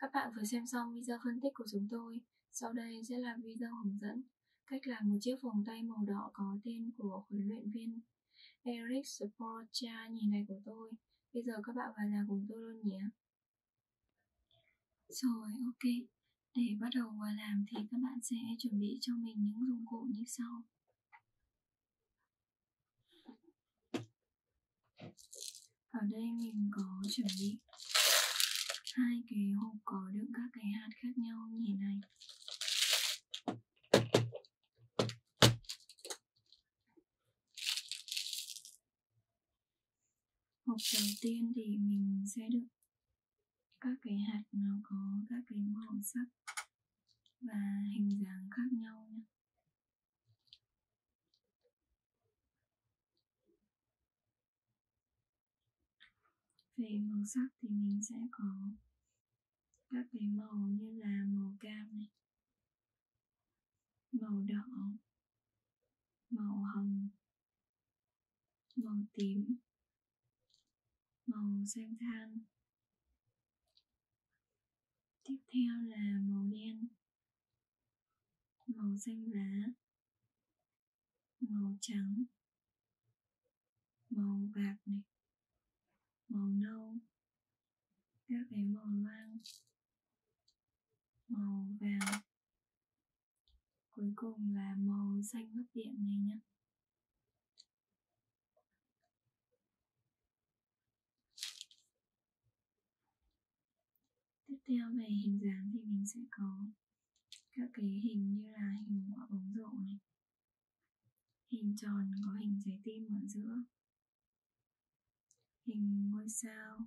Các bạn vừa xem xong video phân tích của chúng tôi. Sau đây sẽ là video hướng dẫn cách làm một chiếc vòng tay màu đỏ có tên của huấn luyện viên Eric Spoelstra nhìn này của tôi. Bây giờ các bạn vào làm cùng tôi luôn nhé. Rồi, ok. Để bắt đầu vào làm thì các bạn sẽ chuẩn bị cho mình những dụng cụ như sau. Ở đây mình có chuẩn bị hai cái hộp có đựng các cái hạt khác nhau như thế này. Hộp đầu tiên thì mình sẽ đựng các cái hạt nó có các cái màu sắc và hình dáng khác nhau nhé. Về màu sắc thì mình sẽ có các cái màu như là màu cam này, màu đỏ, màu hồng, màu tím, màu xanh than. Tiếp theo là màu đen, màu xanh lá, màu trắng, màu bạc này, màu nâu. Các cái màu loang màu vàng cuối cùng là màu xanh mất điện này nhé tiếp theo về hình dáng thì mình sẽ có các cái hình như là hình quả bóng rổ này. Hình tròn có hình trái tim ở giữa. Hình ngôi sao.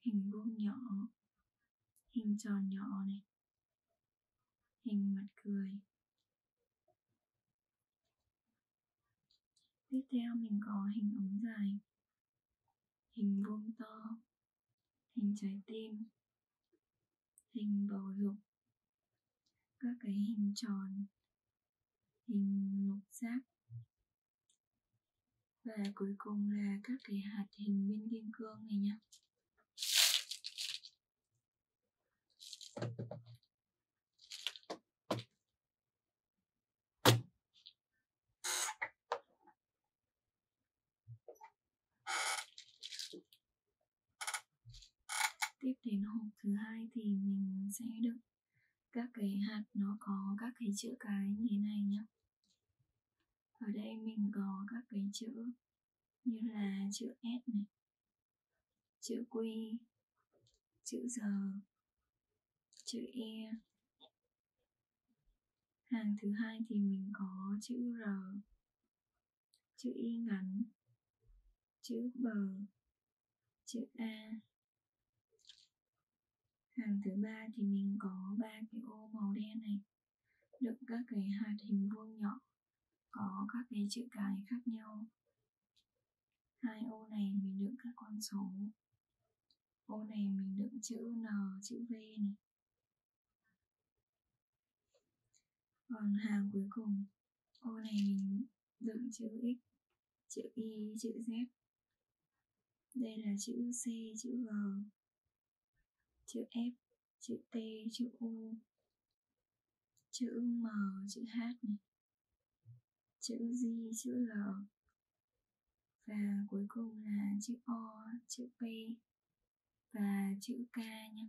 Hình vuông nhỏ. Hình tròn nhỏ này hình mặt cười. Tiếp theo mình có hình ống dài. Hình vuông to. Hình trái tim. Hình bầu dục. Các cái hình tròn. Hình lục giác. Và cuối cùng là các cái hạt hình viên kim cương này nhé tiếp đến hộp thứ hai thì mình sẽ đựng các cái hạt nó có các cái chữ cái như thế này nhé ở đây mình có các cái chữ như là chữ S này, chữ Q, chữ G, chữ E. Hàng thứ hai thì mình có chữ R, chữ Y ngắn chữ B chữ A. Hàng thứ ba thì mình có ba cái ô màu đen này. Đựng các cái hạt hình vuông nhỏ, có các cái chữ cái khác nhau. Hai ô này mình đựng các con số. Ô này mình đựng chữ n, chữ v này. Còn hàng cuối cùng, ô này mình đựng chữ x, chữ y, chữ z đây là chữ c chữ g chữ F, chữ T, chữ U, chữ M, chữ H này, chữ G, chữ L và cuối cùng là chữ O, chữ P và chữ K nhé.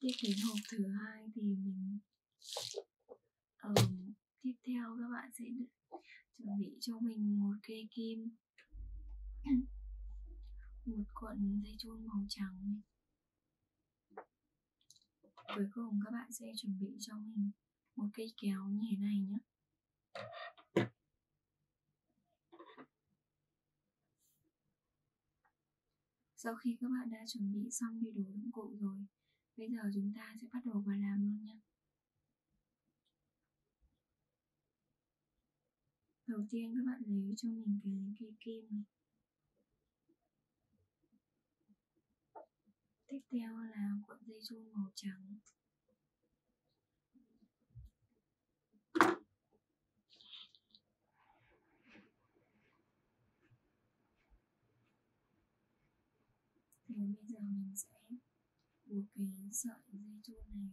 Tiếp đến hộp thứ hai thì mình um, tiếp theo các bạn sẽ chuẩn bị cho mình một cây kim. Một cuộn dây chun màu trắng cuối cùng các bạn sẽ chuẩn bị cho mình một cây kéo như thế này nhé sau khi các bạn đã chuẩn bị xong đầy đủ dụng cụ rồi Bây giờ chúng ta sẽ bắt đầu vào làm luôn nha. Đầu tiên các bạn lấy cho mình cái cây kim này. Tiếp theo là cuộn dây chun màu trắng. Bây giờ mình sẽ buộc cái sợi dây chun này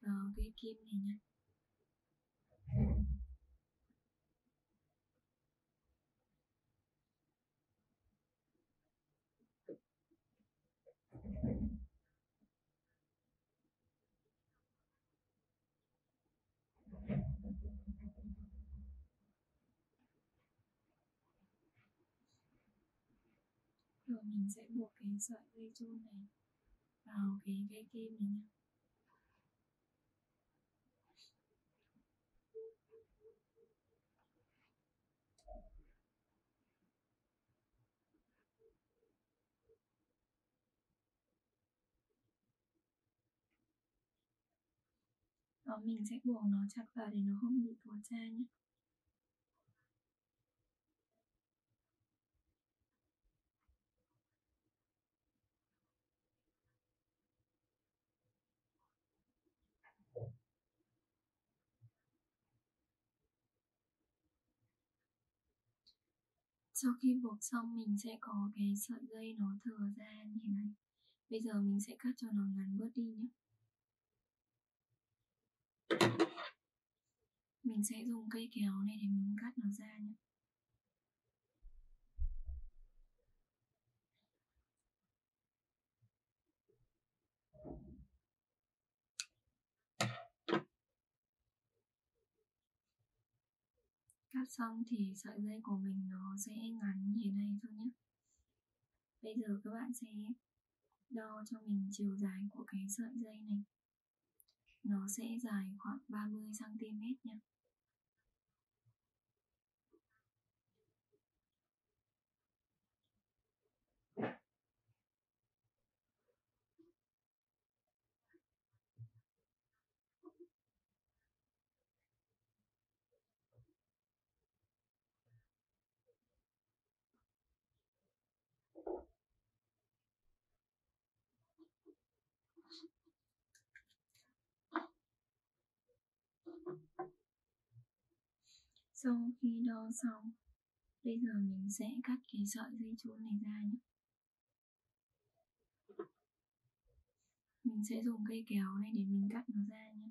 vào cái kim này nhé rồi mình sẽ buộc cái sợi dây chun này vào cái cây kim này nha, đó mình sẽ buộc nó chặt vào để nó không bị tuột ra nhé sau khi buộc xong mình sẽ có cái sợi dây nó thừa ra như thế này. Bây giờ mình sẽ cắt cho nó ngắn bớt đi nhé. Mình sẽ dùng cây kéo này để mình cắt nó ra nhé. Cắt xong thì sợi dây của mình nó sẽ ngắn như thế này thôi nhé bây giờ các bạn sẽ đo cho mình chiều dài của cái sợi dây này. Nó sẽ dài khoảng 30 cm nha sau khi đo xong, bây giờ mình sẽ cắt cái sợi dây chun này ra nhé. Mình sẽ dùng cây kéo này để mình cắt nó ra nhé.